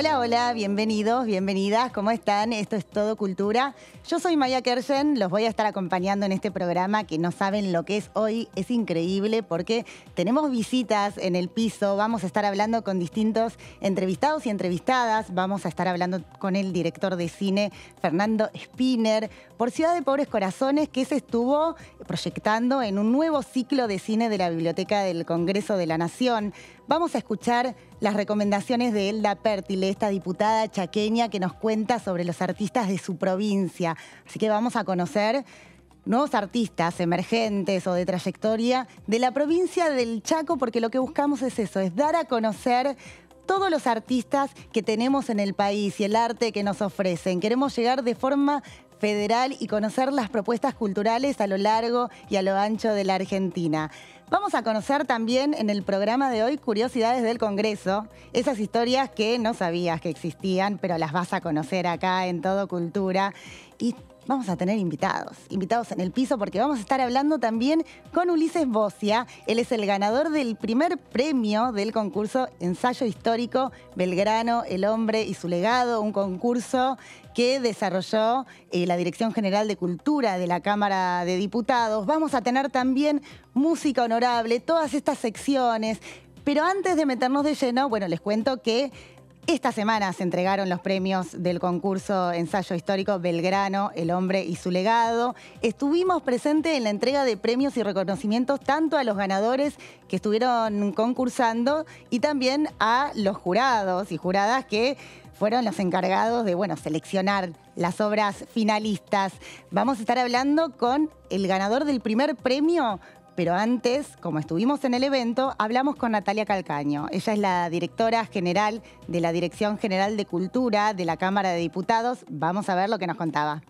Hola, hola, bienvenidos, bienvenidas, ¿cómo están? Esto es Todo Cultura. Yo soy Maya Kersen, los voy a estar acompañando en este programa que no saben lo que es hoy. Es increíble porque tenemos visitas en el piso, vamos a estar hablando con distintos entrevistados y entrevistadas, vamos a estar hablando con el director de cine Fernando Spinner por Ciudad de Pobres Corazones que se estuvo proyectando en un nuevo ciclo de cine de la Biblioteca del Congreso de la Nación. Vamos a escuchar las recomendaciones de Elda Pértile, esta diputada chaqueña que nos cuenta sobre los artistas de su provincia. Así que vamos a conocer nuevos artistas emergentes o de trayectoria de la provincia del Chaco, porque lo que buscamos es eso, es dar a conocer todos los artistas que tenemos en el país y el arte que nos ofrecen. Queremos llegar de forma federal y conocer las propuestas culturales a lo largo y a lo ancho de la Argentina. Vamos a conocer también en el programa de hoy curiosidades del Congreso, esas historias que no sabías que existían, pero las vas a conocer acá en Todo Cultura. Y vamos a tener invitados, invitados en el piso, porque vamos a estar hablando también con Ulises Bocia. Él es el ganador del primer premio del concurso Ensayo Histórico Belgrano, el hombre y su legado, un concurso que desarrolló eh, la Dirección General de Cultura de la Cámara de Diputados. Vamos a tener también música honorable, todas estas secciones. Pero antes de meternos de lleno, bueno, les cuento que esta semana se entregaron los premios del concurso Ensayo Histórico Belgrano, El Hombre y su Legado. Estuvimos presentes en la entrega de premios y reconocimientos tanto a los ganadores que estuvieron concursando y también a los jurados y juradas que fueron los encargados de, bueno, seleccionar las obras finalistas. Vamos a estar hablando con el ganador del primer premio pero antes, como estuvimos en el evento, hablamos con Natalia Calcaño. Ella es la directora general de la Dirección General de Cultura de la Cámara de Diputados. Vamos a ver lo que nos contaba.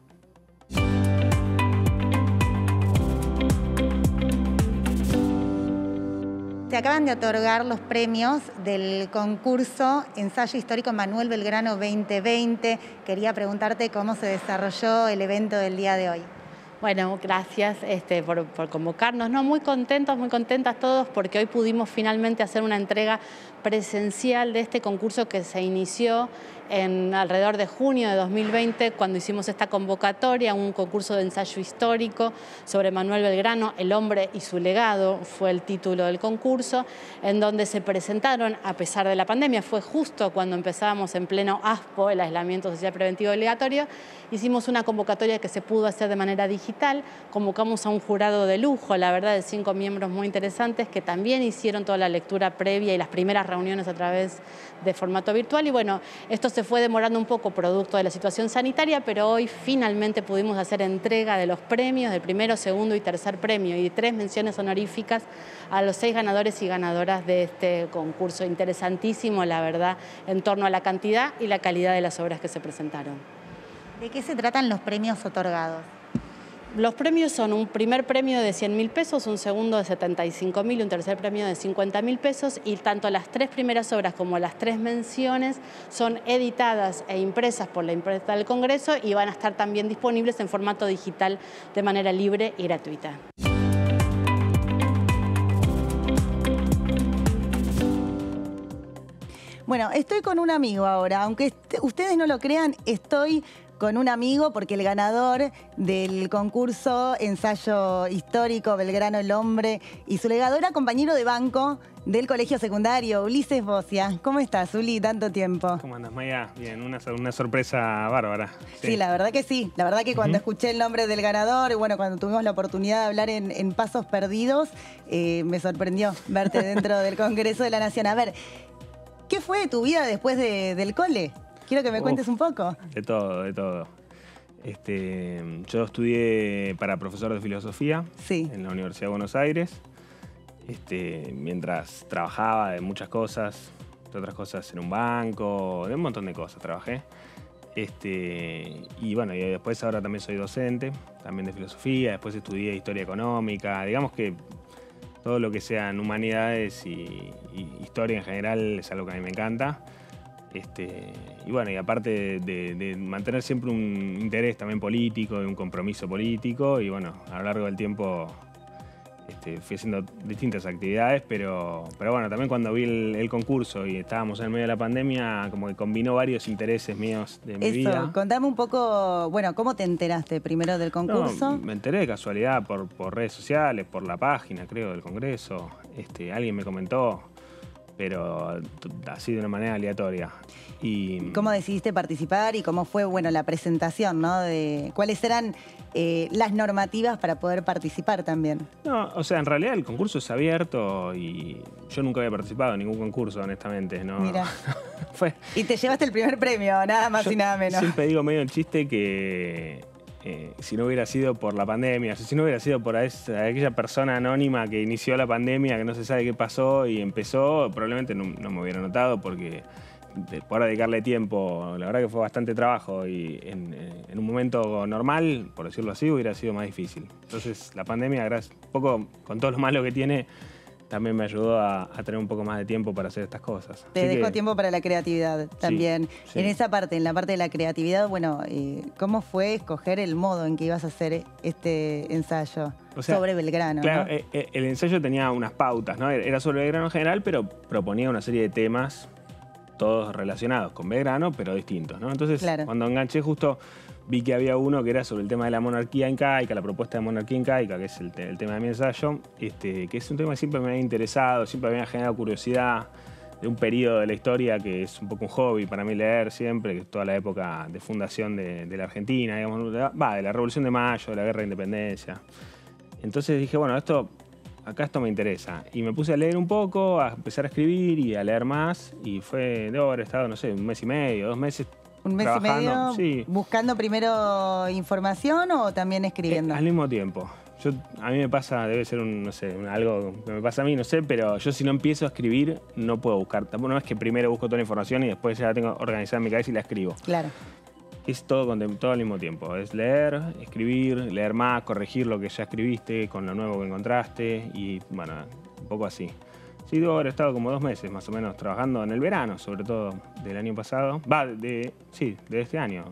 Se acaban de otorgar los premios del concurso Ensayo Histórico Manuel Belgrano 2020. Quería preguntarte cómo se desarrolló el evento del día de hoy. Bueno, gracias este, por, convocarnos. No, muy contentos, muy contentas todos porque hoy pudimos finalmente hacer una entrega presencial de este concurso que se inició en alrededor de junio de 2020 cuando hicimos esta convocatoria, un concurso de ensayo histórico sobre Manuel Belgrano, El hombre y su legado, fue el título del concurso, en donde se presentaron, a pesar de la pandemia, fue justo cuando empezábamos en pleno ASPO, el aislamiento social preventivo obligatorio, hicimos una convocatoria que se pudo hacer de manera digital, convocamos a un jurado de lujo, la verdad, de cinco miembros muy interesantes que también hicieron toda la lectura previa y las primeras reuniones a través de formato virtual y bueno, esto se fue demorando un poco producto de la situación sanitaria, pero hoy finalmente pudimos hacer entrega de los premios, del primero, segundo y tercer premio y tres menciones honoríficas a los seis ganadores y ganadoras de este concurso. Interesantísimo, la verdad, en torno a la cantidad y la calidad de las obras que se presentaron. ¿De qué se tratan los premios otorgados? Los premios son un primer premio de 100 mil pesos, un segundo de 75 mil un tercer premio de 50 mil pesos y tanto las tres primeras obras como las tres menciones son editadas e impresas por la imprenta del Congreso y van a estar también disponibles en formato digital de manera libre y gratuita. Bueno, estoy con un amigo ahora, aunque ustedes no lo crean, estoy con un amigo porque el ganador del concurso Ensayo Histórico Belgrano el Hombre y su legado era compañero de banco del colegio secundario, Ulises Bocia. ¿Cómo estás, Uli? Tanto tiempo. ¿Cómo andas, Maya? Bien, una, sorpresa bárbara. Sí. la verdad que sí. La verdad que cuando escuché el nombre del ganador, y bueno, cuando tuvimos la oportunidad de hablar en, Pasos Perdidos, eh, me sorprendió verte dentro del Congreso de la Nación. A ver, ¿qué fue de tu vida después del cole? Quiero que me cuentes un poco. De todo, de todo. Este, yo estudié para profesor de filosofía en la Universidad de Buenos Aires. Este, mientras trabajaba de muchas cosas, de otras cosas en un banco, de un montón de cosas trabajé. Este, y bueno, y después ahora también soy docente, también de filosofía, después estudié historia económica, digamos que todo lo que sean humanidades y historia en general es algo que a mí me encanta. Este, y bueno, y aparte de, mantener siempre un interés también político, de un compromiso político, y bueno, a lo largo del tiempo este, fui haciendo distintas actividades, pero, pero bueno, también cuando vi el, concurso y estábamos en medio de la pandemia, como que combinó varios intereses míos de mi Eso, vida. Contame un poco, bueno, ¿cómo te enteraste primero del concurso? me enteré de casualidad por, por redes sociales, por la página, creo, del Congreso. Este, alguien me comentó, pero así de una manera aleatoria. Y, ¿Cómo decidiste participar y cómo fue bueno, la presentación? ¿no? De, ¿Cuáles eran eh, las normativas para poder participar también? No, o sea, en realidad el concurso es abierto y yo nunca había participado en ningún concurso, honestamente. ¿no? Mira. Y te llevaste el primer premio, nada más y nada menos. Siempre digo medio el chiste que eh, si no hubiera sido por la pandemia, si no hubiera sido por aquella persona anónima que inició la pandemia, que no se sabe qué pasó y empezó, probablemente no, me hubiera notado porque por dedicarle tiempo, la verdad que fue bastante trabajo y en, en, un momento normal, por decirlo así, hubiera sido más difícil. Entonces la pandemia, gracias, poco con todo lo malo que tiene, también me ayudó a, tener un poco más de tiempo para hacer estas cosas. Te dejo tiempo para la creatividad también. En esa parte, en la parte de la creatividad, bueno, eh, ¿cómo fue escoger el modo en que ibas a hacer este ensayo sobre Belgrano? Claro, eh, eh, el ensayo tenía unas pautas, ¿no? Era sobre Belgrano en general, pero proponía una serie de temas, todos relacionados con Belgrano, pero distintos, ¿no? Entonces, cuando enganché justo vi que había uno que era sobre el tema de la monarquía incaica, la propuesta de monarquía incaica, que es el, tema de mi ensayo, este, que es un tema que siempre me había interesado, siempre me había generado curiosidad de un periodo de la historia que es un poco un hobby para mí leer siempre, que es toda la época de fundación de, la Argentina, digamos, va, de la Revolución de Mayo, de la Guerra de Independencia. Entonces dije, bueno, esto, acá esto me interesa. Y me puse a leer un poco, a empezar a escribir y a leer más, y fue, debo haber estado, no sé, un mes y medio, dos meses un mes y medio buscando primero información o también escribiendo. Eh, al mismo tiempo. Yo, a mí me pasa, debe ser un, no sé, algo que me pasa a mí, no sé, pero yo si no empiezo a escribir, no puedo buscar. No es que primero busco toda la información y después ya la tengo organizada en mi cabeza y la escribo. Claro. Es todo, todo al mismo tiempo. Es leer, escribir, leer más, corregir lo que ya escribiste con lo nuevo que encontraste y, bueno, un poco así. Sí, debo haber estado como dos meses más o menos trabajando en el verano, sobre todo del año pasado. Va, de, sí, de este año.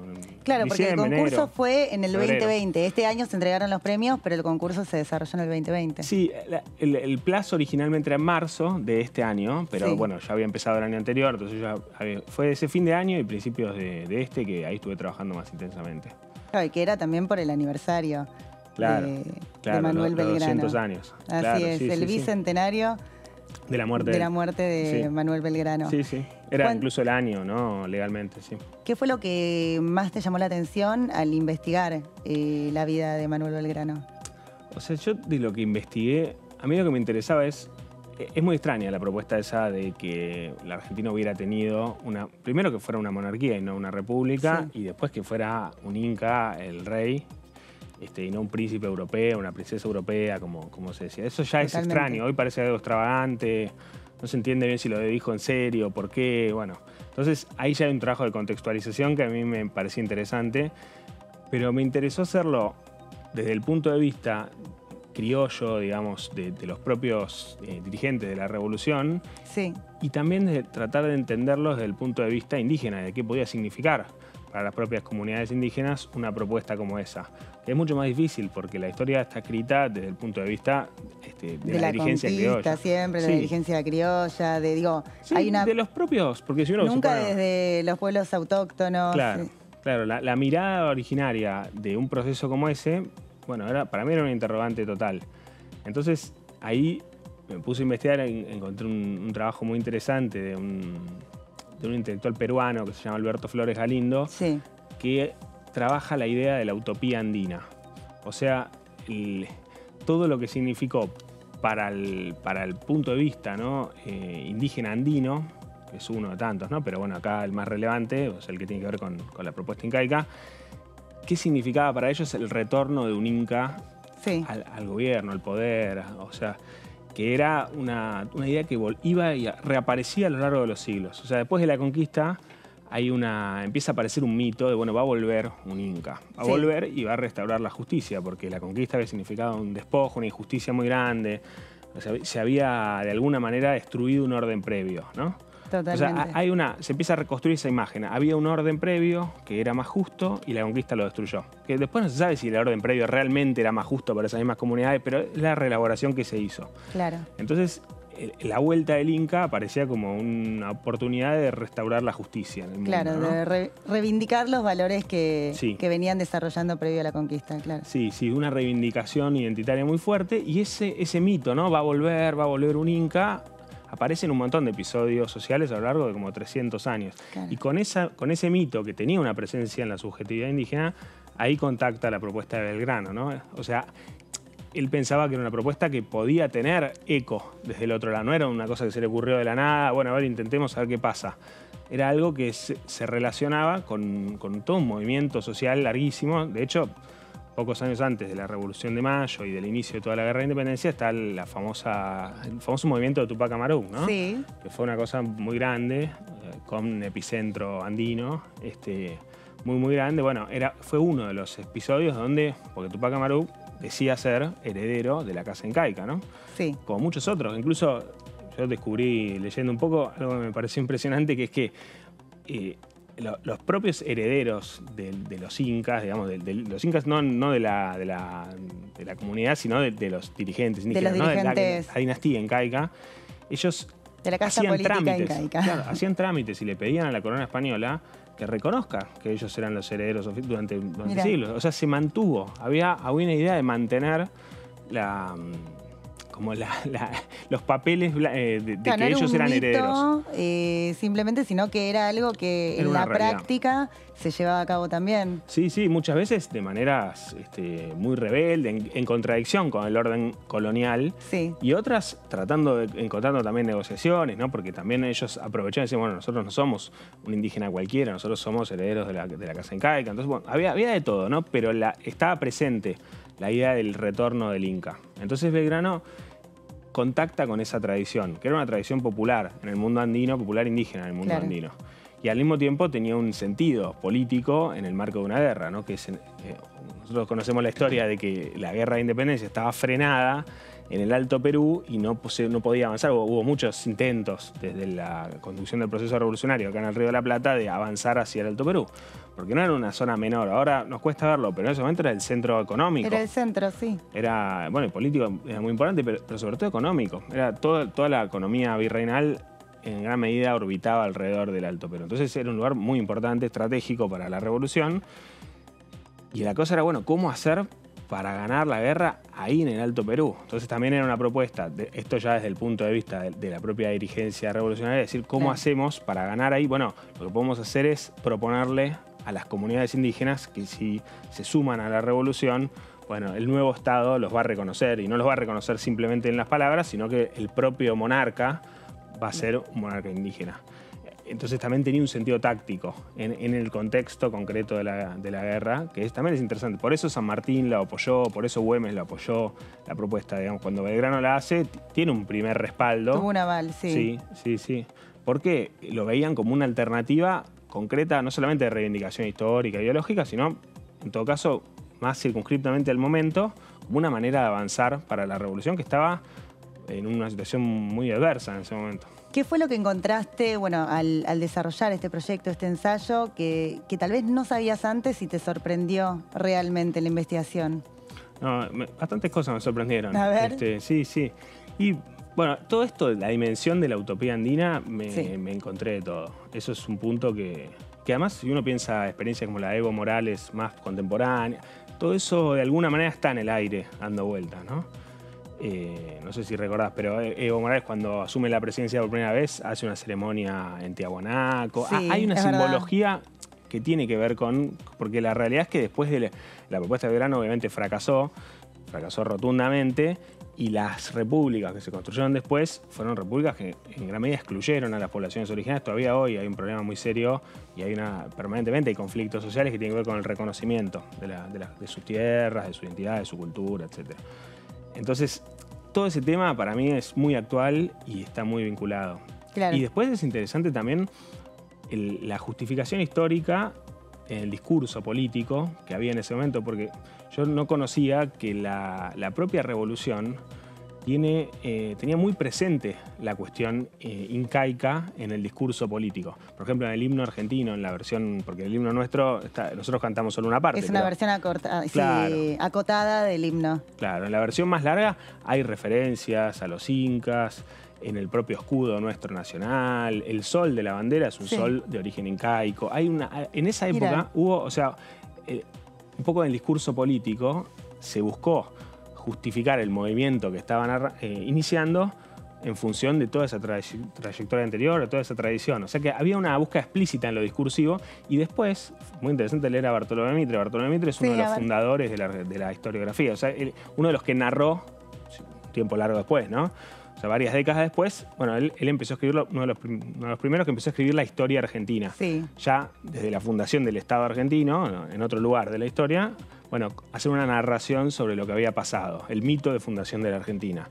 Claro, porque el concurso fue en el 2020. Este año se entregaron los premios, pero el concurso se desarrolló en el 2020. Sí, el, plazo originalmente era en marzo de este año, pero bueno, ya había empezado el año anterior, entonces ya fue ese fin de año y principios de, este que ahí estuve trabajando más intensamente. Claro, y que era también por el aniversario. de, Manuel Belgrano. 200 años. Así es, el bicentenario. De la muerte de, la muerte de Manuel Belgrano. Sí, sí. Era incluso el año, ¿no? Legalmente, sí. ¿Qué fue lo que más te llamó la atención al investigar eh, la vida de Manuel Belgrano? O sea, yo de lo que investigué, a mí lo que me interesaba es. Es muy extraña la propuesta esa de que la Argentina hubiera tenido una. Primero que fuera una monarquía y no una república, y después que fuera un Inca, el rey, este, y no un príncipe europeo, una princesa europea, como, como se decía. Eso ya es extraño, hoy parece algo extravagante, no se entiende bien si lo dijo en serio, por qué, bueno. Entonces ahí ya hay un trabajo de contextualización que a mí me parecía interesante, pero me interesó hacerlo desde el punto de vista criollo, digamos, de, los propios eh, dirigentes de la revolución, sí. y también de tratar de entenderlo desde el punto de vista indígena, de qué podía significar para las propias comunidades indígenas una propuesta como esa. Es mucho más difícil porque la historia está escrita desde el punto de vista este, de, la, dirigencia criolla. siempre, de la dirigencia criolla, de digo, hay una... de los propios, porque si uno nunca desde los pueblos autóctonos. Claro, claro la, mirada originaria de un proceso como ese, bueno, era, para mí era un interrogante total. Entonces ahí me puse a investigar, encontré un trabajo muy interesante de un de un intelectual peruano que se llama Alberto Flores Galindo, que trabaja la idea de la utopía andina. O sea, todo lo que significó para el, para el punto de vista ¿no? Eh, indígena andino, que es uno de tantos, ¿no? pero bueno, acá el más relevante, o sea, el que tiene que ver con, la propuesta incaica, ¿qué significaba para ellos el retorno de un inca al, al, gobierno, al poder? O sea, que era una, idea que iba y reaparecía a lo largo de los siglos. O sea, después de la conquista hay una, empieza a aparecer un mito de, bueno, va a volver un inca, va a volver y va a restaurar la justicia, porque la conquista había significado un despojo, una injusticia muy grande, se había de alguna manera destruido un orden previo, ¿no? Totalmente. O sea, hay una, se empieza a reconstruir esa imagen. Había un orden previo que era más justo y la conquista lo destruyó. Que después no se sabe si el orden previo realmente era más justo para esas mismas comunidades, pero es la reelaboración que se hizo. Claro. Entonces, la vuelta del Inca parecía como una oportunidad de restaurar la justicia en el mundo. Claro, de reivindicar los valores que, que, venían desarrollando previo a la conquista, claro. Sí, sí, una reivindicación identitaria muy fuerte y ese, ese mito, ¿no? Va a volver, va a volver un Inca, aparece en un montón de episodios sociales a lo largo de como 300 años. Y con, esa, con ese mito que tenía una presencia en la subjetividad indígena, ahí contacta la propuesta de Belgrano, ¿no? O sea, él pensaba que era una propuesta que podía tener eco desde el otro lado. No era una cosa que se le ocurrió de la nada, bueno, a ver, intentemos a ver qué pasa. Era algo que se, relacionaba con, todo un movimiento social larguísimo. De hecho, pocos años antes de la Revolución de Mayo y del inicio de toda la Guerra de Independencia está la famosa, el famoso movimiento de Tupac Amaru, ¿no? Sí. Que fue una cosa muy grande, eh, con un epicentro andino, este, muy, muy grande. Bueno, era, fue uno de los episodios donde, porque Tupac Amaru decía ser heredero de la casa incaica, ¿no? Sí. Como muchos otros. Incluso yo descubrí, leyendo un poco, algo que me pareció impresionante, que es que eh, los propios herederos de, los incas, digamos, de, los incas no, no de, la, de, la, de, la, comunidad, sino de, los dirigentes de los dirigentes. la, dinastía incaica, ellos de la casa hacían trámites, claro, hacían trámites y le pedían a la corona española que reconozca que ellos eran los herederos durante, durante siglos. O sea, se mantuvo. Había, había una idea de mantener la como los papeles eh, de, que ellos eran herederos. Eh, simplemente, sino que era algo que en la práctica se llevaba a cabo también. Sí, sí, muchas veces de maneras este, muy rebelde, en, contradicción con el orden colonial. Sí. Y otras tratando de, encontrando también negociaciones, ¿no? Porque también ellos aprovechaban y decían, bueno, nosotros no somos un indígena cualquiera, nosotros somos herederos de la, de la casa incaica. Entonces, bueno, había, había de todo, ¿no? Pero la, estaba presente la idea del retorno del Inca. Entonces Belgrano contacta con esa tradición, que era una tradición popular en el mundo andino, popular indígena en el mundo andino. Y al mismo tiempo tenía un sentido político en el marco de una guerra, ¿no? que eh, nosotros conocemos la historia de que la guerra de independencia estaba frenada en el Alto Perú y no, no podía avanzar. Hubo, muchos intentos desde la conducción del proceso revolucionario acá en el Río de la Plata de avanzar hacia el Alto Perú, porque no era una zona menor. Ahora nos cuesta verlo, pero en ese momento era el centro económico. Era el centro, sí. Era, bueno, político era muy importante, pero, sobre todo económico. Era toda la economía virreinal en gran medida orbitaba alrededor del Alto Perú. Entonces era un lugar muy importante, estratégico para la revolución. Y la cosa era, bueno, ¿cómo hacer para ganar la guerra ahí en el Alto Perú. Entonces también era una propuesta, esto ya desde el punto de vista de, la propia dirigencia revolucionaria, decir cómo hacemos para ganar ahí. Bueno, lo que podemos hacer es proponerle a las comunidades indígenas que si se suman a la revolución, bueno, el nuevo Estado los va a reconocer y no los va a reconocer simplemente en las palabras, sino que el propio monarca va a ser un monarca indígena entonces también tenía un sentido táctico en, el contexto concreto de la, guerra, que también es interesante. Por eso San Martín la apoyó, por eso Güemes la apoyó, la propuesta, digamos, cuando Belgrano la hace, tiene un primer respaldo. Tuvo un aval, sí. Sí, sí, sí. Porque lo veían como una alternativa concreta, no solamente de reivindicación histórica, ideológica, sino, en todo caso, más circunscriptamente al momento, como una manera de avanzar para la revolución que estaba en una situación muy adversa en ese momento. ¿Qué fue lo que encontraste bueno, al, desarrollar este proyecto, este ensayo, que, tal vez no sabías antes y te sorprendió realmente la investigación? No, bastantes cosas me sorprendieron. A ver. Este, sí, sí. Y bueno, todo esto, la dimensión de la utopía andina, me, encontré de todo. Eso es un punto que, que además, si uno piensa experiencias como la de Evo Morales más contemporánea, todo eso de alguna manera está en el aire dando vueltas, ¿no? Eh, no sé si recordás, pero Evo Morales cuando asume la presidencia por primera vez hace una ceremonia en Tiahuanaco. Ah, hay una simbología que tiene que ver con... Porque la realidad es que después de la, propuesta de verano obviamente fracasó, fracasó rotundamente, y las repúblicas que se construyeron después fueron repúblicas que en gran medida excluyeron a las poblaciones originales. Todavía hoy hay un problema muy serio y hay una permanentemente hay conflictos sociales que tienen que ver con el reconocimiento de, de sus tierras, de su identidad, de su cultura, etcétera. Entonces, todo ese tema para mí es muy actual y está muy vinculado. Y después es interesante también la justificación histórica en el discurso político que había en ese momento, porque yo no conocía que la, propia revolución eh, tenía muy presente la cuestión eh, incaica en el discurso político. Por ejemplo, en el himno argentino, en la versión, porque el himno nuestro, nosotros cantamos solo una parte. Es una versión acotada del himno. Claro, en la versión más larga hay referencias a los incas, en el propio escudo nuestro nacional, el sol de la bandera es un sol de origen incaico. Hay una, en esa época hubo, o sea, eh, un poco en el discurso político se buscó justificar el movimiento que estaban eh, iniciando en función de toda esa trayectoria anterior, de toda esa tradición. O sea que había una búsqueda explícita en lo discursivo y después, muy interesante leer a Bartolomé Mitre. Bartolomé Mitre es uno de los fundadores de la, historiografía, o sea, uno de los que narró, tiempo largo después, ¿no? O sea, varias décadas después, bueno, él, empezó a escribir, uno de, los, primeros que empezó a escribir la historia argentina. Sí. Ya desde la fundación del Estado argentino, en otro lugar de la historia, bueno, hacer una narración sobre lo que había pasado, el mito de fundación de la Argentina.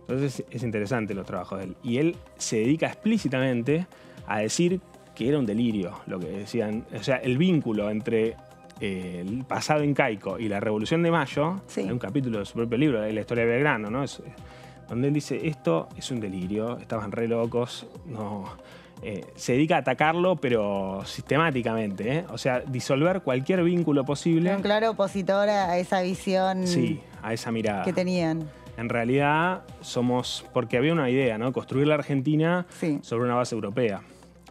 Entonces es interesante los trabajos de él. Y él se dedica explícitamente a decir que era un delirio, lo que decían. O sea, el vínculo entre eh, el pasado incaico y la Revolución de Mayo, hay un capítulo de su propio libro, de la historia de Belgrano, ¿no? Es, donde él dice, esto es un delirio, estaban re locos, no... Eh, se dedica a atacarlo, pero sistemáticamente. ¿eh? O sea, disolver cualquier vínculo posible. Un claro opositor a esa visión. Sí, a esa mirada. Que tenían. En realidad somos, porque había una idea, ¿no? Construir la Argentina sobre una base europea.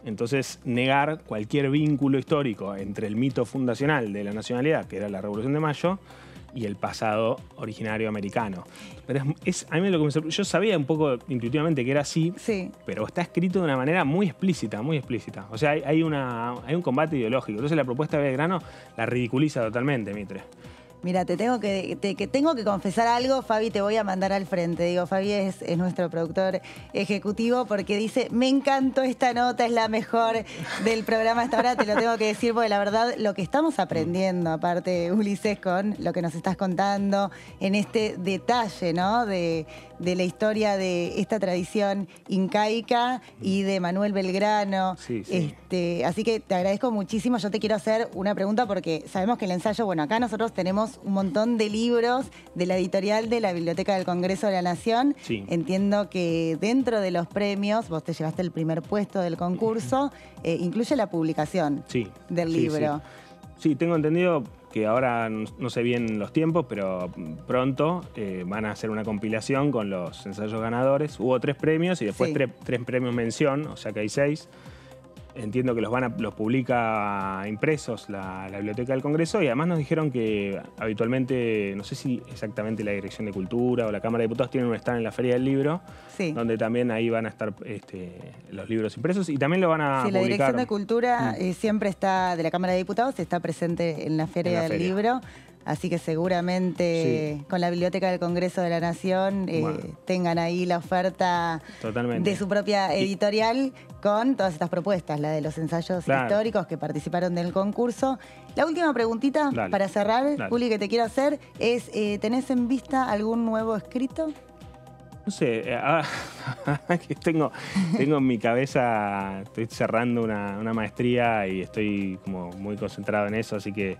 Entonces, negar cualquier vínculo histórico entre el mito fundacional de la nacionalidad, que era la Revolución de Mayo, y el pasado originario americano. Pero es, a mí lo que me Yo sabía un poco intuitivamente que era así, sí. pero está escrito de una manera muy explícita, muy explícita. O sea, hay, una, hay un combate ideológico. Entonces la propuesta de Belgrano la ridiculiza totalmente, Mitre. Mira, te tengo que, tengo que confesar algo, Fabi, te voy a mandar al frente. Digo, Fabi es, nuestro productor ejecutivo porque dice, me encantó esta nota, es la mejor del programa hasta ahora, te lo tengo que decir porque la verdad lo que estamos aprendiendo, aparte Ulises, con lo que nos estás contando, en este detalle, ¿no? De, de la historia de esta tradición incaica y de Manuel Belgrano. Este, así que te agradezco muchísimo. Yo te quiero hacer una pregunta porque sabemos que el ensayo, bueno, acá nosotros tenemos un montón de libros de la editorial de la Biblioteca del Congreso de la Nación. Entiendo que dentro de los premios, vos te llevaste el primer puesto del concurso, eh, incluye la publicación del libro. Sí, tengo entendido que ahora no sé bien los tiempos, pero pronto eh, van a hacer una compilación con los ensayos ganadores. Hubo tres premios y después tres, tres premios mención, o sea que hay seis entiendo que los, van a, los publica impresos la, Biblioteca del Congreso y además nos dijeron que habitualmente, no sé si exactamente la Dirección de Cultura o la Cámara de Diputados tienen un stand en la Feria del Libro, donde también ahí van a estar este, los libros impresos y también lo van a sí, la Dirección de Cultura mm. eh, siempre está, de la Cámara de Diputados, está presente en la Feria del Libro. Así que seguramente con la Biblioteca del Congreso de la Nación eh, tengan ahí la oferta de su propia editorial con todas estas propuestas, la de los ensayos históricos que participaron del concurso. La última preguntita para cerrar, Juli, que te quiero hacer es, eh, ¿tenés en vista algún nuevo escrito? No sé, eh, ah, tengo, tengo en mi cabeza, estoy cerrando una, una maestría y estoy como muy concentrado en eso, así que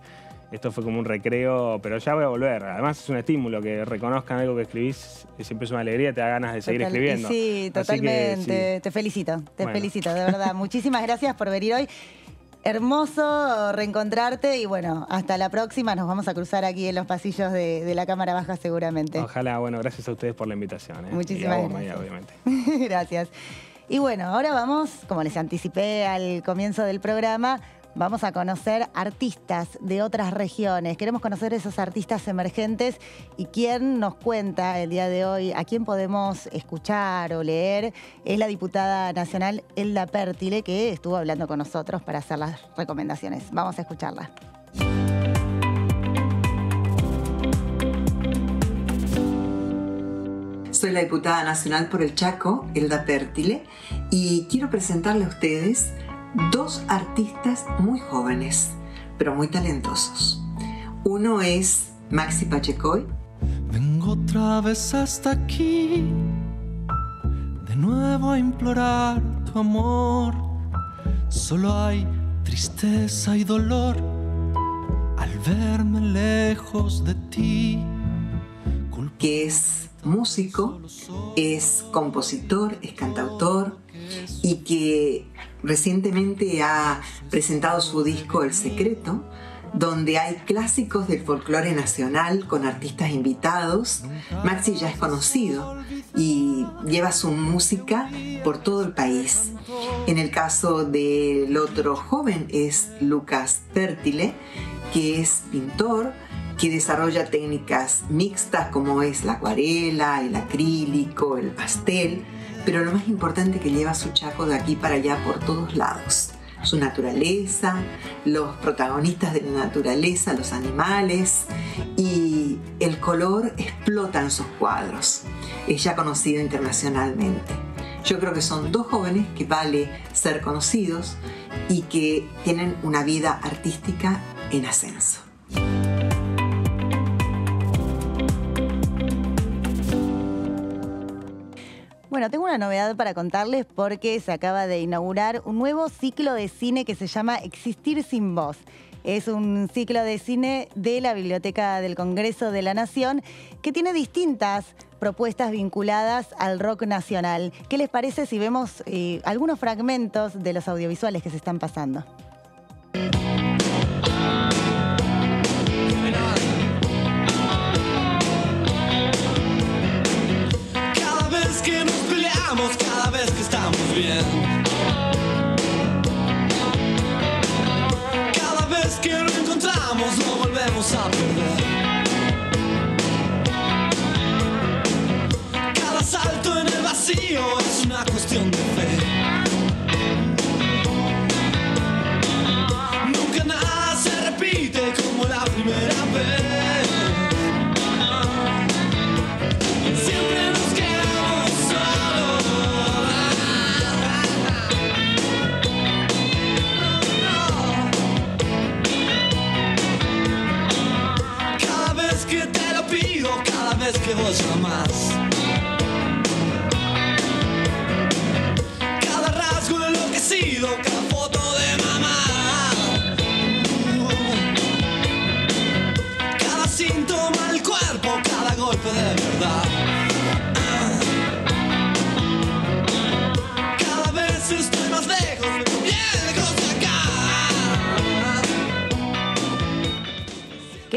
esto fue como un recreo, pero ya voy a volver. Además es un estímulo que reconozcan algo que escribís, siempre es una alegría, te da ganas de seguir escribiendo. Sí, totalmente. Te felicito, te felicito, de verdad. Muchísimas gracias por venir hoy. Hermoso reencontrarte y bueno, hasta la próxima. Nos vamos a cruzar aquí en los pasillos de, la Cámara Baja seguramente. Ojalá, bueno, gracias a ustedes por la invitación. ¿eh? Muchísimas gracias. obviamente. gracias. Y bueno, ahora vamos, como les anticipé al comienzo del programa, Vamos a conocer artistas de otras regiones. Queremos conocer esos artistas emergentes y quien nos cuenta el día de hoy, a quién podemos escuchar o leer, es la diputada nacional Elda Pértile, que estuvo hablando con nosotros para hacer las recomendaciones. Vamos a escucharla. Soy la diputada nacional por el Chaco, Elda Pértile, y quiero presentarle a ustedes dos artistas muy jóvenes, pero muy talentosos. Uno es Maxi Pachecoy. Vengo otra vez hasta aquí, de nuevo a implorar tu amor. Solo hay tristeza y dolor al verme lejos de ti. Que es músico, es compositor, es cantautor y que recientemente ha presentado su disco El Secreto, donde hay clásicos del folclore nacional con artistas invitados. Maxi ya es conocido y lleva su música por todo el país. En el caso del otro joven es Lucas Pértile, que es pintor, que desarrolla técnicas mixtas como es la acuarela, el acrílico, el pastel, pero lo más importante que lleva su chaco de aquí para allá por todos lados su naturaleza, los protagonistas de la naturaleza, los animales, y el color explota en sus cuadros. Es ya conocido internacionalmente. Yo creo que son dos jóvenes que vale ser conocidos y que tienen una vida artística en ascenso. Bueno, tengo una novedad para contarles porque se acaba de inaugurar un nuevo ciclo de cine que se llama Existir sin voz. Es un ciclo de cine de la Biblioteca del Congreso de la Nación que tiene distintas propuestas vinculadas al rock nacional. ¿Qué les parece si vemos eh, algunos fragmentos de los audiovisuales que se están pasando? Vez que estamos bien. Cada vez que lo encontramos lo volvemos a perder. Cada salto en el vacío es una cuestión de fe. Que vos. Cada rasgo enloquecido,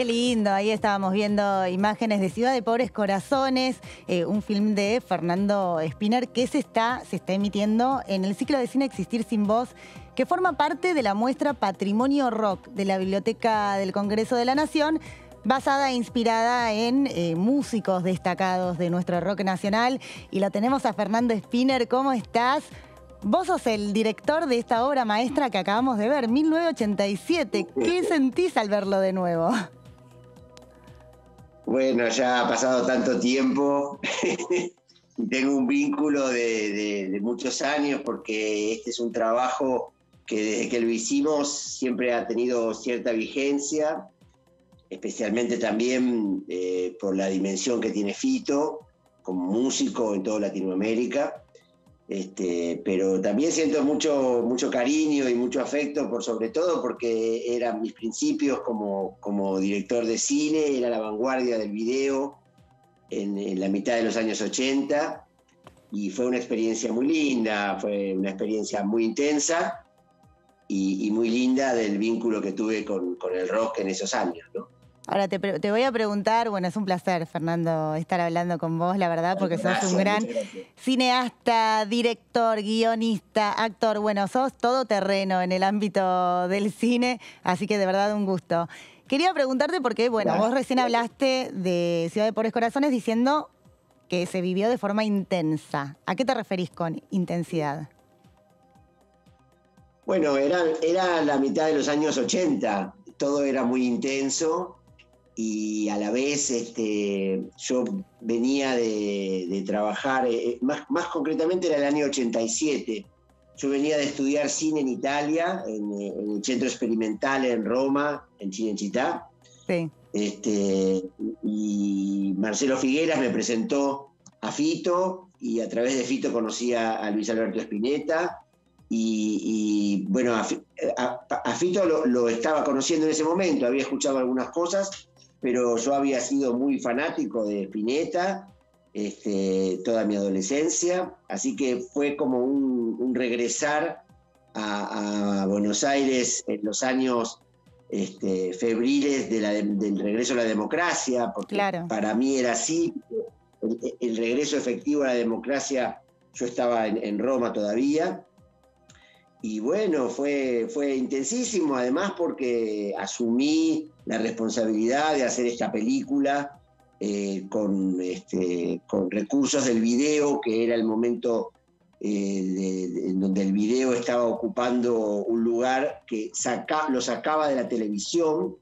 Qué lindo, ahí estábamos viendo imágenes de Ciudad de Pobres Corazones, eh, un film de Fernando Spinner que se está, se está emitiendo en el ciclo de cine Existir sin voz, que forma parte de la muestra Patrimonio Rock de la Biblioteca del Congreso de la Nación, basada e inspirada en eh, músicos destacados de nuestro rock nacional. Y lo tenemos a Fernando Spinner, ¿cómo estás? Vos sos el director de esta obra maestra que acabamos de ver, 1987. ¿Qué sentís al verlo de nuevo? Bueno, ya ha pasado tanto tiempo tengo un vínculo de, muchos años porque este es un trabajo que desde que lo hicimos siempre ha tenido cierta vigencia, especialmente también eh, por la dimensión que tiene Fito como músico en toda Latinoamérica. Este, pero también siento mucho, mucho cariño y mucho afecto, por sobre todo porque eran mis principios como, como director de cine, era la vanguardia del video en, la mitad de los años 80 y fue una experiencia muy linda, fue una experiencia muy intensa y, muy linda del vínculo que tuve con, con el rock en esos años. ¿no? Ahora te, voy a preguntar, bueno, es un placer, Fernando, estar hablando con vos, la verdad, porque sos un gran cineasta, director, guionista, actor, bueno, sos todo terreno en el ámbito del cine, así que de verdad un gusto. Quería preguntarte porque, bueno, vos recién hablaste de Ciudad de Pobres Corazones diciendo que se vivió de forma intensa. ¿A qué te referís con intensidad? Bueno, era, era la mitad de los años 80, todo era muy intenso y a la vez este, yo venía de, trabajar, eh, más, más, concretamente era el año 87. Yo venía de estudiar cine en Italia, en, el Centro Experimental en Roma, en Cinecittà. Sí. Este, y Marcelo Figueras me presentó a Fito y a través de Fito conocí a, Luis Alberto Spinetta. Y, bueno, a, Fito lo, lo, estaba conociendo en ese momento, había escuchado algunas cosas pero yo había sido muy fanático de Spinetta este, toda mi adolescencia, así que fue como un, regresar a, Buenos Aires en los años este, febriles del regreso a la democracia, porque para mí era así, el, regreso efectivo a la democracia, yo estaba en, Roma todavía, y bueno, fue, fue intensísimo, además porque asumí la responsabilidad de hacer esta película eh, con, este, con recursos del video, que era el momento eh, en donde el video estaba ocupando un lugar que saca, lo sacaba de la televisión.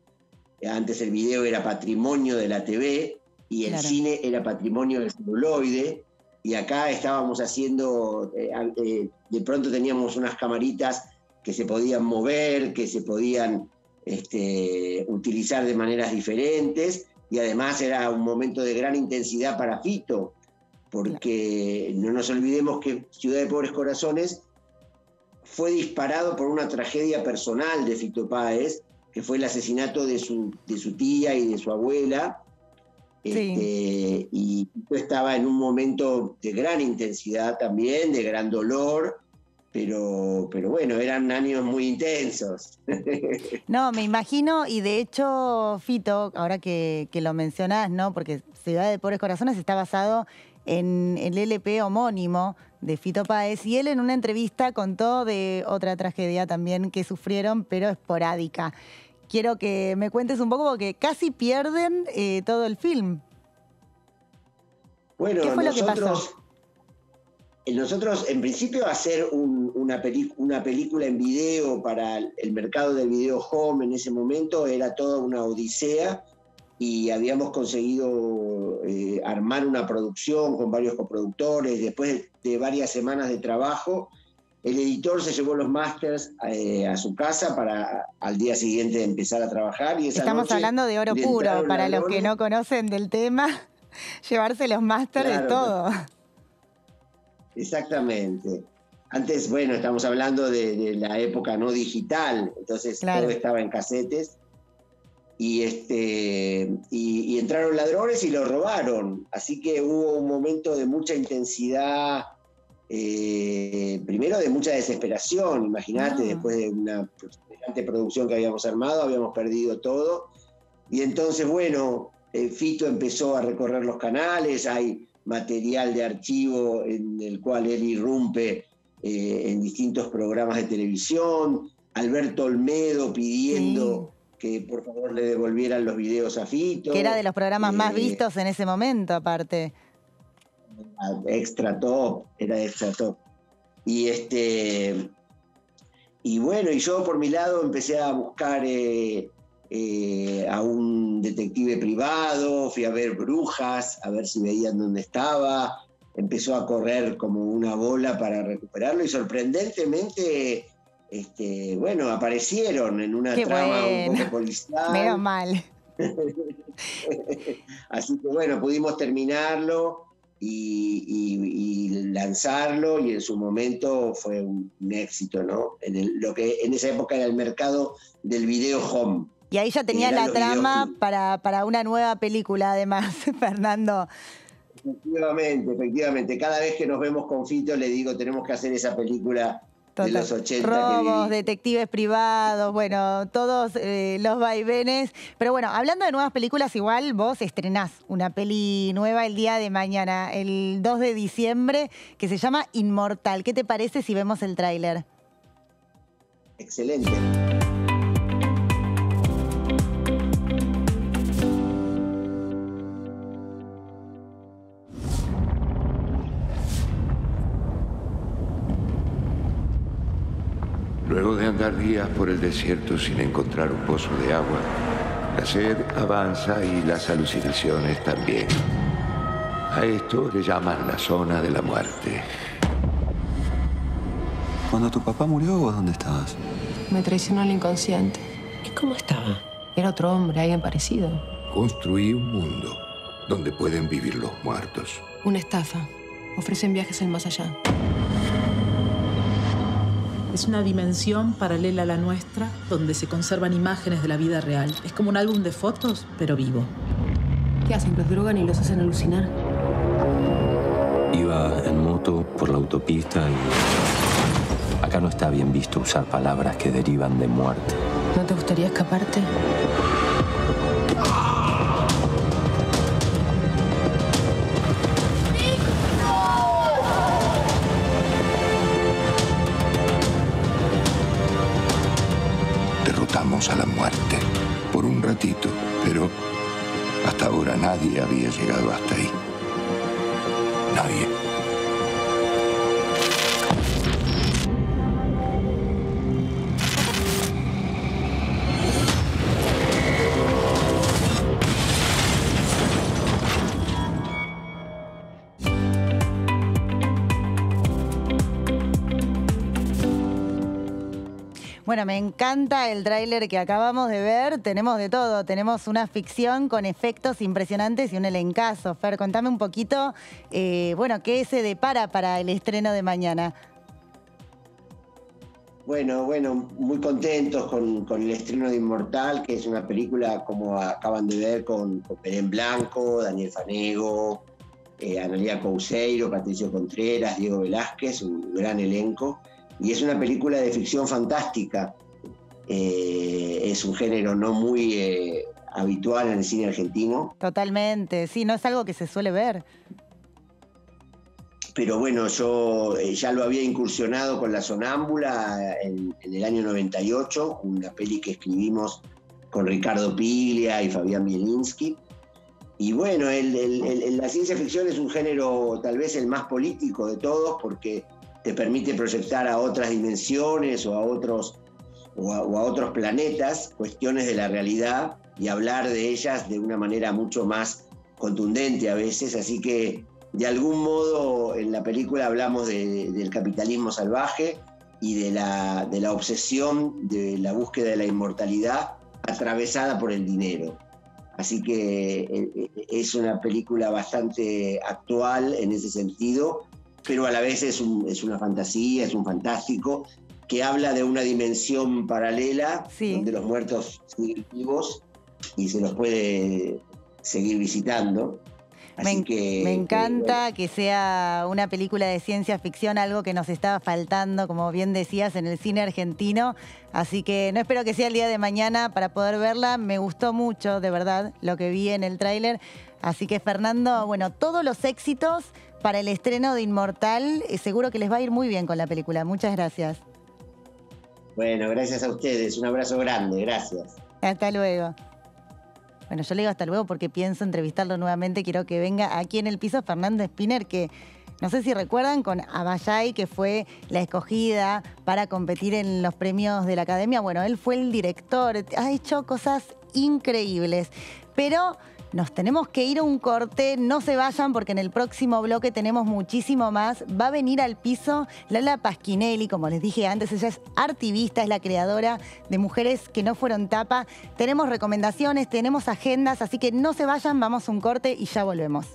Antes el video era patrimonio de la TV y el cine era patrimonio del celuloide. Y acá estábamos haciendo, eh, de pronto teníamos unas camaritas que se podían mover, que se podían este, utilizar de maneras diferentes y además era un momento de gran intensidad para Fito, porque no nos olvidemos que Ciudad de Pobres Corazones fue disparado por una tragedia personal de Fito Páez, que fue el asesinato de su, de su tía y de su abuela. Este, y Fito estaba en un momento de gran intensidad también, de gran dolor, pero, pero bueno, eran años muy intensos. No, me imagino, y de hecho, Fito, ahora que, lo mencionás, ¿no? Porque Ciudad de Pobres Corazones está basado en el LP homónimo de Fito Páez, y él en una entrevista contó de otra tragedia también que sufrieron, pero esporádica. Quiero que me cuentes un poco porque casi pierden eh, todo el film. Bueno, ¿Qué fue lo que pasó? Nosotros, en principio, hacer una, una, película en video para el mercado del video home en ese momento era toda una odisea y habíamos conseguido eh, armar una producción con varios coproductores. Después de, varias semanas de trabajo, el editor se llevó los masters eh, a su casa para al día siguiente empezar a trabajar. Y Estamos hablando de oro puro, para los que no conocen del tema, llevarse los masters de todo. Exactamente. Antes, bueno, estamos hablando de, la época no digital, entonces todo estaba en casetes. Y, este, y, entraron ladrones y lo robaron. Así que hubo un momento de mucha intensidad, eh, primero de mucha desesperación. Imagínate, ah. después de una producción que habíamos armado, habíamos perdido todo. Y entonces, bueno, eh, Fito empezó a recorrer los canales, hay material de archivo en el cual él irrumpe eh, en distintos programas de televisión, Alberto Olmedo pidiendo que por favor le devolvieran los videos a Fito. Que era de los programas más eh, vistos en ese momento, aparte. Extra top, era extra top. Y este. Y bueno, y yo por mi lado empecé a buscar eh, eh, a un detective privado, fui a ver brujas, a ver si veían dónde estaba, empezó a correr como una bola para recuperarlo y sorprendentemente, este, bueno, aparecieron en una trama un poco policial. Menos mal. Así que bueno, pudimos terminarlo y, lanzarlo y en su momento fue un, éxito, ¿no? En lo que en esa época era el mercado del video home. Y ahí ya tenía la trama para, para una nueva película, además, Fernando. Efectivamente, efectivamente. Cada vez que nos vemos con Fito le digo, tenemos que hacer esa película de los 80. Robos, detectives privados, bueno, todos eh, los vaivenes. Pero bueno, hablando de nuevas películas, igual vos estrenás una peli nueva el día de mañana, el 2 de diciembre, que se llama Inmortal. ¿Qué te parece si vemos el tráiler? Excelente. Andar días por el desierto sin encontrar un pozo de agua, la sed avanza y las alucinaciones también. A esto le llaman la zona de la muerte. Cuando tu papá murió, ¿vos dónde estabas? Me traicionó el inconsciente. ¿Y cómo estaba? Era otro hombre, alguien parecido. Construí un mundo donde pueden vivir los muertos. Una estafa. Ofrecen viajes al más allá. Es una dimensión paralela a la nuestra donde se conservan imágenes de la vida real. Es como un álbum de fotos, pero vivo. ¿Qué hacen? Los drogan y los hacen alucinar. Iba en moto por la autopista y acá no está bien visto usar palabras que derivan de muerte. ¿No te gustaría escaparte? Pero hasta ahora nadie había llegado hasta ahí. Nadie. Bueno, me encanta el tráiler que acabamos de ver. Tenemos de todo. Tenemos una ficción con efectos impresionantes y un elencazo. Fer, contame un poquito, eh, bueno, ¿qué se depara para el estreno de mañana? Bueno, bueno, muy contentos con, el estreno de Inmortal, que es una película, como acaban de ver, con, con Blanco, Daniel Fanego, eh, Analia Couseiro, Patricio Contreras, Diego Velázquez, un gran elenco y es una película de ficción fantástica. Eh, es un género no muy eh, habitual en el cine argentino. Totalmente, sí, no es algo que se suele ver. Pero bueno, yo eh, ya lo había incursionado con La Sonámbula en, el año 98, una peli que escribimos con Ricardo Piglia y Fabián Bielinski. Y bueno, la ciencia ficción es un género tal vez el más político de todos porque te permite proyectar a otras dimensiones o a otros, o a, otros planetas cuestiones de la realidad y hablar de ellas de una manera mucho más contundente a veces. Así que de algún modo en la película hablamos del capitalismo salvaje y de la, de la obsesión de la búsqueda de la inmortalidad atravesada por el dinero. Así que eh, eh, es una película bastante actual en ese sentido pero a la vez es, una fantasía, es un fantástico, que habla de una dimensión paralela donde los muertos siguen vivos y se los puede seguir visitando. me, que, me encanta que sea una película de ciencia ficción, algo que nos estaba faltando, como bien decías, en el cine argentino. Así que no espero que sea el día de mañana para poder verla. Me gustó mucho, de verdad, lo que vi en el tráiler. Así que Fernando, bueno, todos los éxitos para el estreno de Inmortal. Eh, seguro que les va a ir muy bien con la película. Muchas gracias. Bueno, gracias a ustedes. Un abrazo grande. Gracias. Hasta luego. Bueno, yo le digo hasta luego porque pienso entrevistarlo nuevamente. Quiero que venga aquí en el piso Fernando Spinner, que no sé si recuerdan con Abayay, que fue la escogida para competir en los premios de la academia. Bueno, él fue el director, ha hecho cosas increíbles. Pero nos tenemos que ir a un corte, no se vayan porque en el próximo bloque tenemos muchísimo más. Va a venir al piso Lala Pasquinelli, como les dije antes, ella es artivista, es la creadora de Mujeres que no fueron tapa. Tenemos recomendaciones, tenemos agendas, así que no se vayan, vamos a un corte y ya volvemos.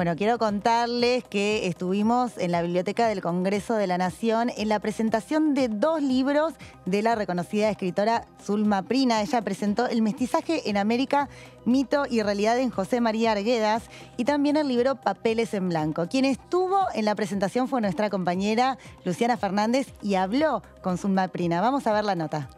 Bueno, quiero contarles que estuvimos en la Biblioteca del Congreso de la Nación en la presentación de dos libros de la reconocida escritora Zulma Prina. Ella presentó El mestizaje en América, mito y realidad en José María Arguedas y también el libro Papeles en Blanco. Quien estuvo en la presentación fue nuestra compañera Luciana Fernández y habló con Zulma Prina. Vamos a ver la nota.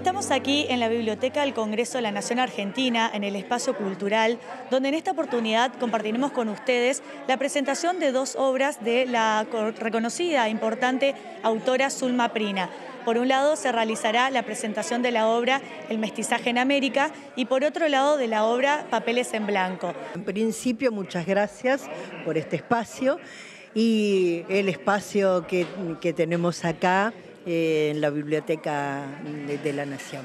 Estamos aquí en la Biblioteca del Congreso de la Nación Argentina, en el espacio cultural, donde en esta oportunidad compartiremos con ustedes la presentación de dos obras de la reconocida e importante autora Zulma Prina. Por un lado se realizará la presentación de la obra El mestizaje en América y por otro lado de la obra Papeles en Blanco. En principio, muchas gracias por este espacio y el espacio que, que tenemos acá eh, en la Biblioteca de, la Nación.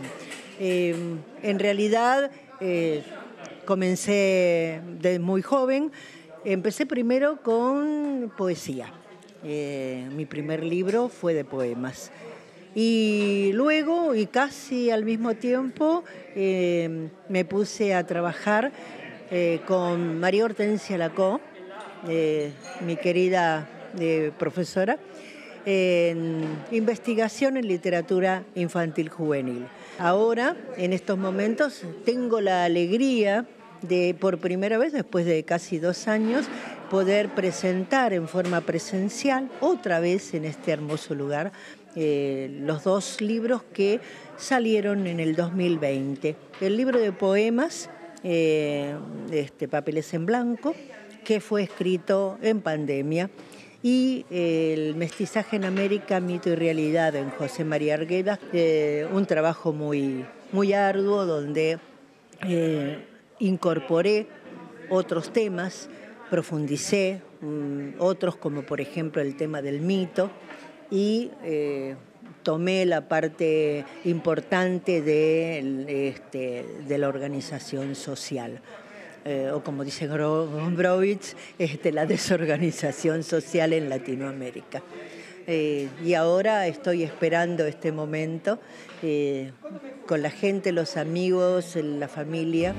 Eh, en realidad, eh, comencé de muy joven, empecé primero con poesía. mi primer libro fue de poemas. Y luego, y casi al mismo tiempo, eh, me puse a trabajar eh, con María Hortensia Lacó, mi querida profesora, en investigación en literatura infantil juvenil. Ahora, en estos momentos, tengo la alegría de, por primera vez, después de casi dos años, poder presentar en forma presencial, otra vez en este hermoso lugar, eh, los dos libros que salieron en el 2020. El libro de poemas, eh, este, Papeles en Blanco, que fue escrito en pandemia, y el mestizaje en América, mito y realidad en José María Argueda, eh, un trabajo muy, muy arduo donde incorporé otros temas, profundicé mm, otros como por ejemplo el tema del mito y eh, tomé la parte importante de, este, de la organización social. Eh, o como dice Gombrowicz, este, la desorganización social en Latinoamérica. Eh, y ahora estoy esperando este momento con la gente, los amigos, la familia.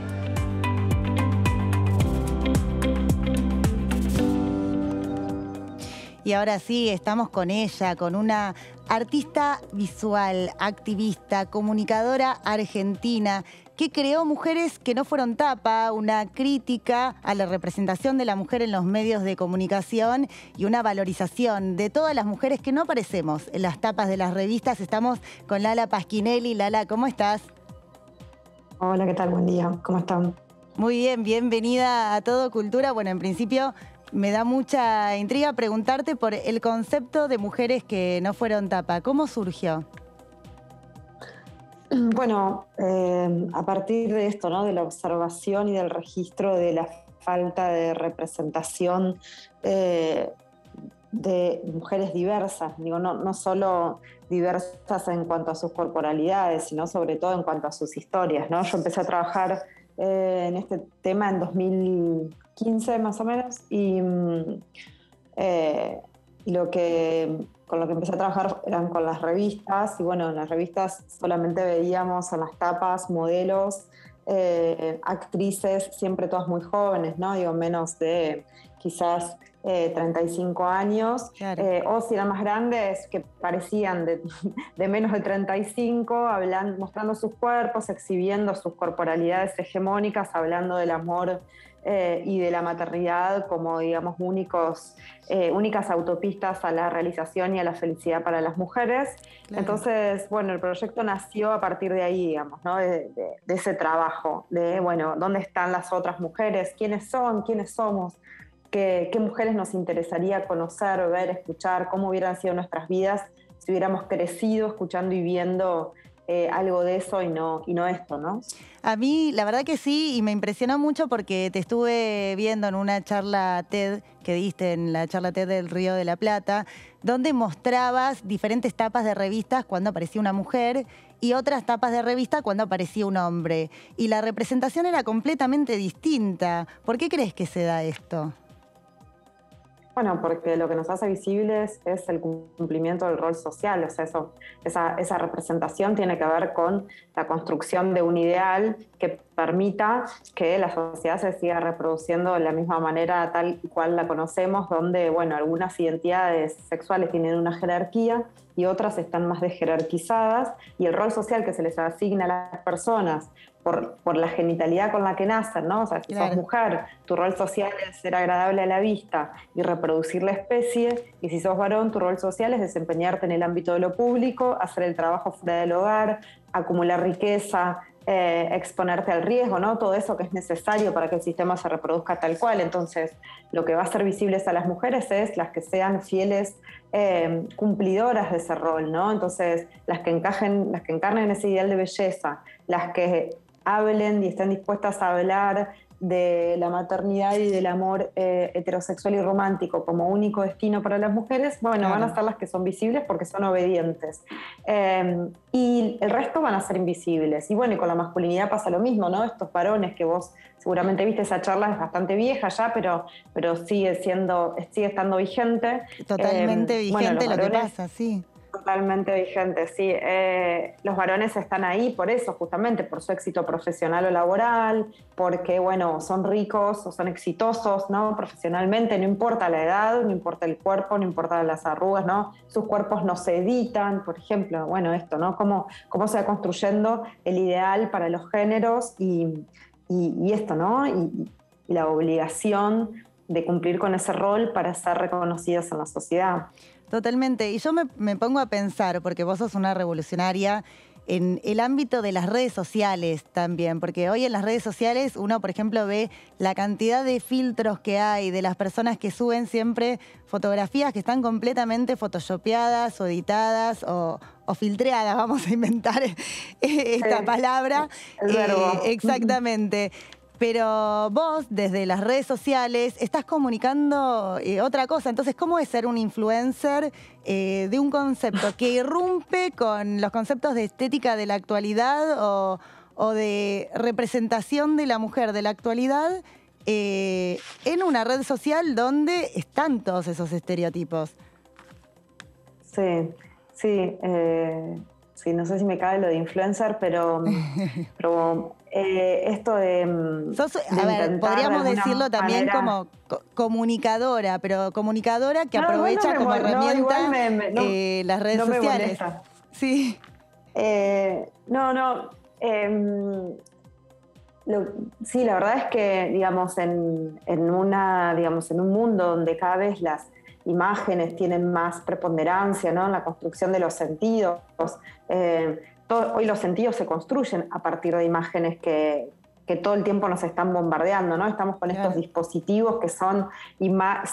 Y ahora sí, estamos con ella, con una artista visual, activista, comunicadora argentina que creó Mujeres que no fueron tapa, una crítica a la representación de la mujer en los medios de comunicación y una valorización de todas las mujeres que no aparecemos en las tapas de las revistas. Estamos con Lala Pasquinelli. Lala, ¿cómo estás? Hola, ¿qué tal? Buen día. ¿Cómo están? Muy bien, bienvenida a Todo Cultura. Bueno, en principio me da mucha intriga preguntarte por el concepto de mujeres que no fueron tapa. ¿Cómo surgió? Bueno, eh, a partir de esto, ¿no? de la observación y del registro de la falta de representación eh, de mujeres diversas, digo, no, solo diversas en cuanto a sus corporalidades, sino sobre todo en cuanto a sus historias. ¿no? Yo empecé a trabajar eh, en este tema en 2015 más o menos y mm, eh, lo que con lo que empecé a trabajar eran con las revistas. Y bueno, en las revistas solamente veíamos en las tapas modelos, eh, actrices, siempre todas muy jóvenes, ¿no? Digo, menos de quizás 35 eh, años, eh, o si eran más grandes, que parecían de, menos de 35, hablan, mostrando sus cuerpos, exhibiendo sus corporalidades hegemónicas, hablando del amor eh, y de la maternidad como, digamos, únicos, únicas autopistas a la realización y a la felicidad para las mujeres. Entonces, bueno, el proyecto nació a partir de ahí, digamos, ¿no? de, de ese trabajo, de, bueno, ¿dónde están las otras mujeres? ¿Quiénes son? ¿Quiénes somos? qué, mujeres nos interesaría conocer, ver, escuchar, cómo hubieran sido nuestras vidas si hubiéramos crecido escuchando y viendo eh, algo de eso y no, y no esto, ¿no? A mí, la verdad que sí, y me impresionó mucho porque te estuve viendo en una charla TED que diste en la charla TED del Río de la Plata, donde mostrabas diferentes tapas de revistas cuando aparecía una mujer y otras tapas de revista cuando aparecía un hombre. Y la representación era completamente distinta. ¿Por qué crees que se da esto? Bueno, porque lo que nos hace visibles es el cumplimiento del rol social, o sea, eso, esa, representación tiene que ver con la construcción de un ideal que permita que la sociedad se siga reproduciendo de la misma manera tal cual la conocemos, donde, bueno, algunas identidades sexuales tienen una jerarquía y otras están más desjerarquizadas, y el rol social que se les asigna a las personas por, la genitalidad con la que nacen, ¿no? O sea, si sos mujer, tu rol social es ser agradable a la vista y reproducir la especie, y si sos varón, tu rol social es desempeñarte en el ámbito de lo público, hacer el trabajo fuera del hogar, acumular riqueza, eh, exponerte al riesgo, ¿no? Todo eso que es necesario para que el sistema se reproduzca tal cual. Entonces, lo que va a ser visible a las mujeres es las que sean fieles eh, cumplidoras de ese rol, ¿no? Entonces, las que encajen, las que encarnen ese ideal de belleza, las que hablen y estén dispuestas a hablar de la maternidad y del amor eh, heterosexual y romántico como único destino para las mujeres, bueno, van a ser las que son visibles porque son obedientes. Em, y el resto van a ser invisibles. Y bueno, y con la masculinidad pasa lo mismo, ¿no? Estos varones que vos seguramente viste esa charla, es bastante vieja ya, pero, pero sigue siendo, sigue estando vigente. Totalmente em, vigente lo que pasa, sí totalmente vigente, sí. Eh, los varones están ahí por eso, justamente, por su éxito profesional o laboral, porque, bueno, son ricos o son exitosos, ¿no? Profesionalmente, no importa la edad, no importa el cuerpo, no importa las arrugas, ¿no? Sus cuerpos no se editan, por ejemplo, bueno, esto, ¿no? Cómo, cómo se va construyendo el ideal para los géneros y, esto, ¿no? y la obligación de cumplir con ese rol para ser reconocidas en la sociedad. Totalmente. Y yo me, pongo a pensar, porque vos sos una revolucionaria, en el ámbito de las redes sociales también, porque hoy en las redes sociales uno, por ejemplo, ve la cantidad de filtros que hay, de las personas que suben siempre fotografías que están completamente photoshopeadas o editadas o, filtreadas, vamos a inventar esta palabra. Eh, exactamente. Pero vos, desde las redes sociales, estás comunicando eh, otra cosa. Entonces, ¿cómo es ser un influencer eh, de un concepto que irrumpe con los conceptos de estética de la actualidad o, de representación de la mujer de la actualidad eh, en una red social donde están todos esos estereotipos? Sí, sí. sí, no sé si me cabe lo de influencer, pero, pero eh, esto de, mm, a ver, podríamos decirlo también como comunicadora, pero comunicadora que aprovecha como herramienta eh, las redes sociales. Sí. Eh, no, no. Em, sí, la verdad es que, digamos, en, una, digamos, en un mundo donde cada vez las imágenes tienen más preponderancia, ¿no? En la construcción de los sentidos hoy los sentidos se construyen a partir de imágenes que, todo el tiempo nos están bombardeando, ¿no? Estamos con estos dispositivos que son,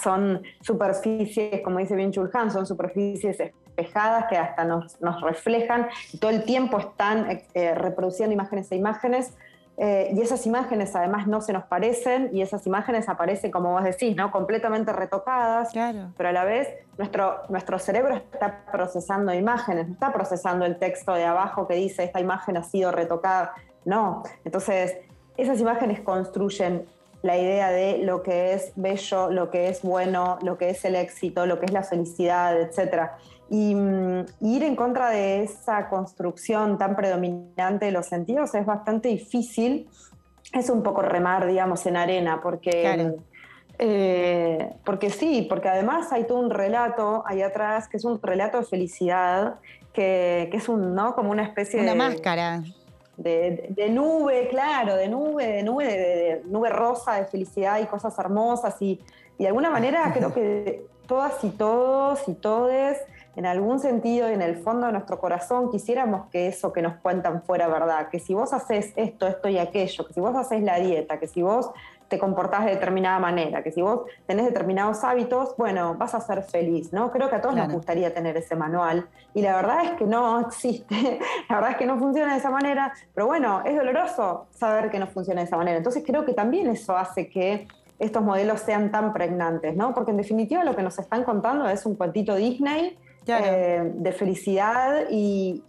son superficies, como dice bien Chulhan, son superficies espejadas que hasta nos, reflejan y todo el tiempo están eh, reproduciendo imágenes e imágenes eh, y esas imágenes además no se nos parecen y esas imágenes aparecen, como vos decís, ¿no? completamente retocadas, pero a la vez nuestro, nuestro cerebro está procesando imágenes, no está procesando el texto de abajo que dice esta imagen ha sido retocada, no. Entonces, esas imágenes construyen la idea de lo que es bello, lo que es bueno, lo que es el éxito, lo que es la felicidad, etcétera. Y, ir en contra de esa construcción tan predominante de los sentidos es bastante difícil. Es un poco remar, digamos, en arena, porque, eh, porque sí, porque además hay todo un relato ahí atrás que es un relato de felicidad, que, es un, ¿no? Como una especie de. Una máscara. De, nube, claro, de nube, de nube, de, nube rosa, de felicidad y cosas hermosas. Y, y de alguna manera creo que todas y todos y todes en algún sentido y en el fondo de nuestro corazón quisiéramos que eso que nos cuentan fuera verdad, que si vos haces esto, esto y aquello, que si vos haces la dieta, que si vos te comportás de determinada manera, que si vos tenés determinados hábitos, bueno, vas a ser feliz, ¿no? Creo que a todos nos gustaría tener ese manual y la verdad es que no existe, la verdad es que no funciona de esa manera, pero bueno, es doloroso saber que no funciona de esa manera. Entonces creo que también eso hace que estos modelos sean tan pregnantes, ¿no? Porque en definitiva lo que nos están contando es un cuentito Disney eh, de felicidad y,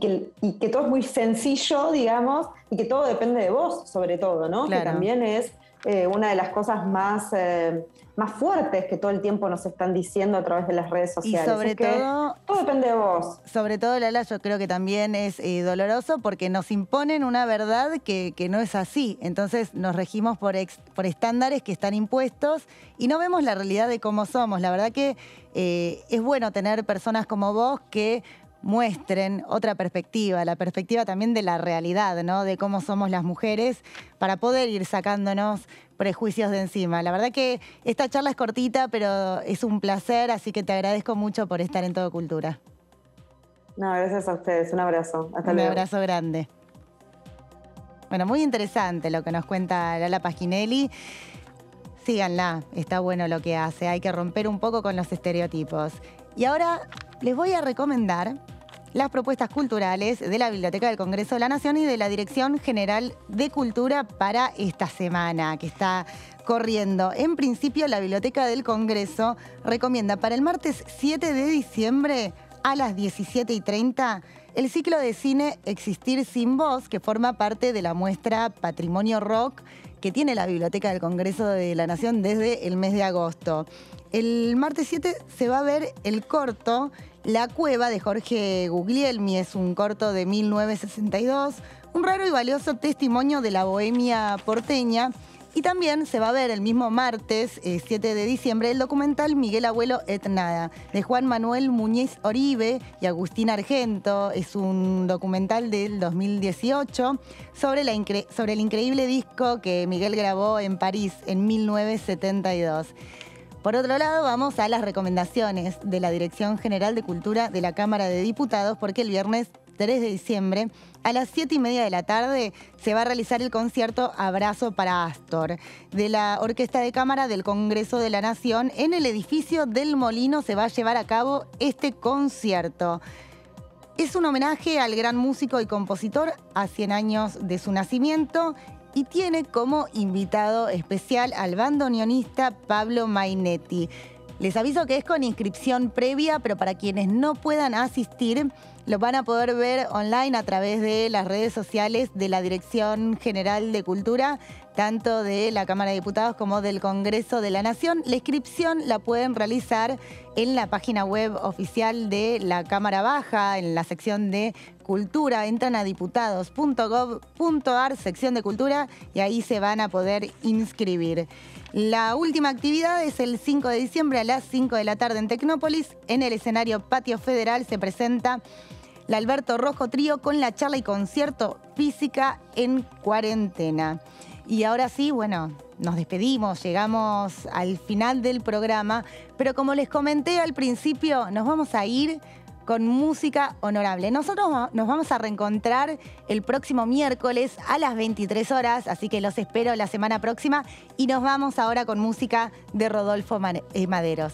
que, todo es muy sencillo, digamos, y que todo depende de vos, sobre todo, ¿no? Que también es eh, una de las cosas más, eh, más fuertes que todo el tiempo nos están diciendo a través de las redes sociales. Y sobre todo. Todo depende de vos. Sobre todo, Lala, yo creo que también es doloroso porque nos imponen una verdad que, no es así. Entonces nos regimos por, por estándares que están impuestos y no vemos la realidad de cómo somos. La verdad que eh, es bueno tener personas como vos que muestren otra perspectiva, la perspectiva también de la realidad, ¿no? De cómo somos las mujeres, para poder ir sacándonos prejuicios de encima. La verdad que esta charla es cortita, pero es un placer, así que te agradezco mucho por estar en Todo Cultura. No, gracias a ustedes. Un abrazo. Hasta un luego. Un abrazo grande. Bueno, muy interesante lo que nos cuenta Lala Pasquinelli. Síganla, está bueno lo que hace, hay que romper un poco con los estereotipos. Y ahora les voy a recomendar las propuestas culturales de la Biblioteca del Congreso de la Nación y de la Dirección General de Cultura para esta semana que está corriendo. En principio, la Biblioteca del Congreso recomienda para el martes 7 de diciembre a las 17 y 30 el ciclo de cine Existir sin voz, que forma parte de la muestra Patrimonio Rock que tiene la Biblioteca del Congreso de la Nación desde el mes de agosto. El martes 7 se va a ver el corto La Cueva de Jorge Guglielmi es un corto de 1962, un raro y valioso testimonio de la bohemia porteña y también se va a ver el mismo martes, 7 eh, de diciembre, el documental Miguel Abuelo et Nada, de Juan Manuel Muñiz Oribe y Agustín Argento. Es un documental del 2018 sobre, sobre el increíble disco que Miguel grabó en París en 1972. Por otro lado, vamos a las recomendaciones de la Dirección General de Cultura de la Cámara de Diputados, porque el viernes 3 de diciembre a las 7 y media de la tarde se va a realizar el concierto Abrazo para Astor de la Orquesta de Cámara del Congreso de la Nación. En el edificio del Molino se va a llevar a cabo este concierto. Es un homenaje al gran músico y compositor a 100 años de su nacimiento y tiene como invitado especial al bandoneonista Pablo Mainetti. Les aviso que es con inscripción previa, pero para quienes no puedan asistir, lo van a poder ver online a través de las redes sociales de la Dirección General de Cultura, tanto de la Cámara de Diputados como del Congreso de la Nación. La inscripción la pueden realizar en la página web oficial de la Cámara Baja, en la sección de Cultura. Entran a diputados.gov.ar, sección de Cultura, y ahí se van a poder inscribir. La última actividad es el 5 de diciembre a las 5 de la tarde en Tecnópolis. En el escenario Patio Federal se presenta la Alberto Rojo Trío con la charla y concierto Física en Cuarentena. Y ahora sí, bueno, nos despedimos, llegamos al final del programa, pero como les comenté al principio, nos vamos a ir con música honorable. Nosotros nos vamos a reencontrar el próximo miércoles a las 23 horas, así que los espero la semana próxima y nos vamos ahora con música de Rodolfo eh, Maderos.